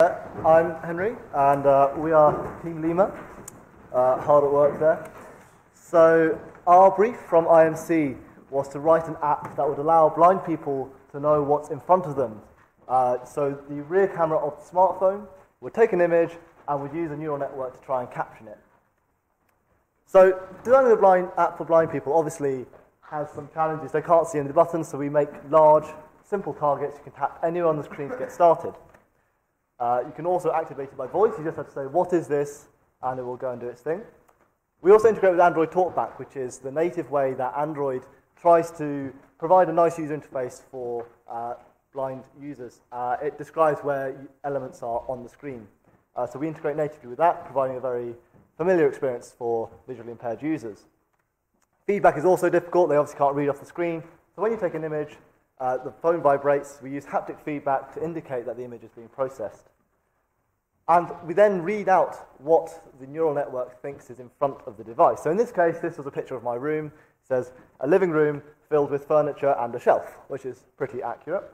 I'm Henry, and uh, we are Team Lima, uh, hard at work there. So, our brief from IMC was to write an app that would allow blind people to know what's in front of them. Uh, so, the rear camera of the smartphone would take an image and would use a neural network to try and caption it. So, designing a blind app for blind people obviously has some challenges. They can't see any buttons, so we make large, simple targets. You can tap anywhere on the screen to get started. Uh, you can also activate it by voice. You just have to say, what is this? And it will go and do its thing. We also integrate with Android Talkback, which is the native way that Android tries to provide a nice user interface for uh, blind users. Uh, it describes where elements are on the screen. Uh, so we integrate natively with that, providing a very familiar experience for visually impaired users. Feedback is also difficult. They obviously can't read off the screen. So when you take an image, uh, the phone vibrates. We use haptic feedback to indicate that the image is being processed. And we then read out what the neural network thinks is in front of the device. So in this case, this was a picture of my room. It says a living room filled with furniture and a shelf, which is pretty accurate.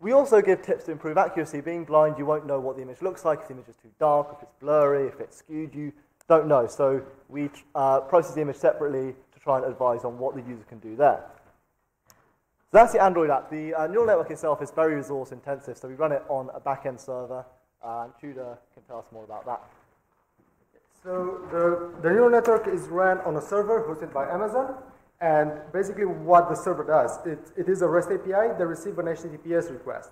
We also give tips to improve accuracy. Being blind, you won't know what the image looks like, if the image is too dark, if it's blurry, if it's skewed, you don't know. So we uh, process the image separately to try and advise on what the user can do there. So that's the Android app. The uh, neural network itself is very resource intensive, so we run it on a back-end server, uh, and Tudor can tell us more about that. So the, the neural network is run on a server hosted by Amazon, and basically what the server does, it, it is a REST API that receives an HTTPS request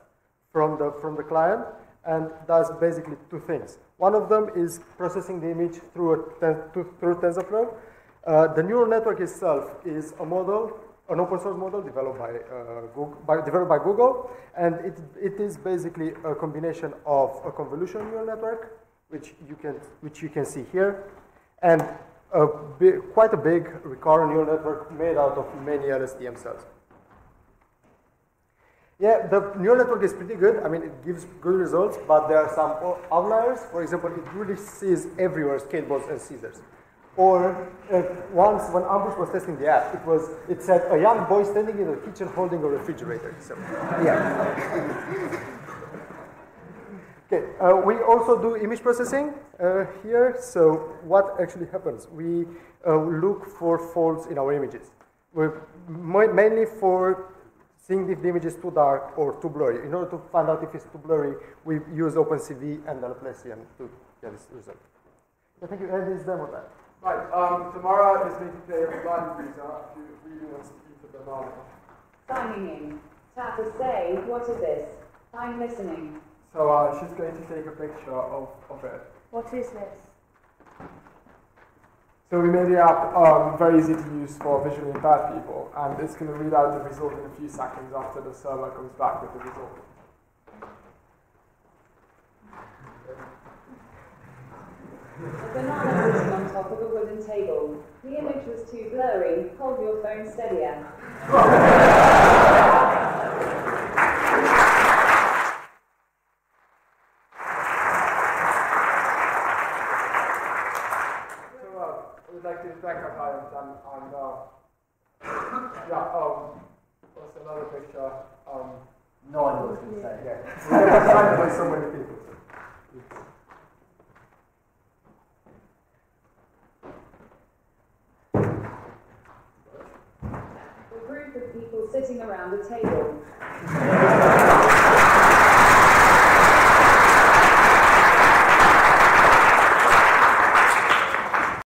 from the, from the client, and does basically two things. One of them is processing the image through, a through TensorFlow. Uh, the neural network itself is a model an open source model developed by, uh, Google, by, developed by Google, and it, it is basically a combination of a convolutional neural network, which you can, which you can see here, and a quite a big recurrent neural network made out of many LSTM cells. Yeah, the neural network is pretty good. I mean, it gives good results, but there are some outliers. For example, it really sees everywhere skateboards and scissors. Or uh, once when Ambush was testing the app, it was it said a young boy standing in the kitchen holding a refrigerator. So yeah. okay. Uh, we also do image processing uh, here. So what actually happens? We uh, look for faults in our images. We're mainly for seeing if the image is too dark or too blurry. In order to find out if it's too blurry, we use OpenCV and Laplacian to get this result. I think you end this demo then. Right, um, Tamara is going to play a blind visa if you really want to speak to banana. Signing in. Tap to say, what is this? I'm listening. So uh, she's going to take a picture of, of it. What is this? So we made the app um, very easy to use for visually impaired people, and it's going to read out the result in a few seconds after the server comes back with the result. A banana top of a wooden table. The image was too blurry. Hold your phone steadier. So uh, we'd like to thank our clients and, and uh, yeah, um, what's another picture? Um, No one knows what to say. yeah, we're signed by so many people. sitting around a table.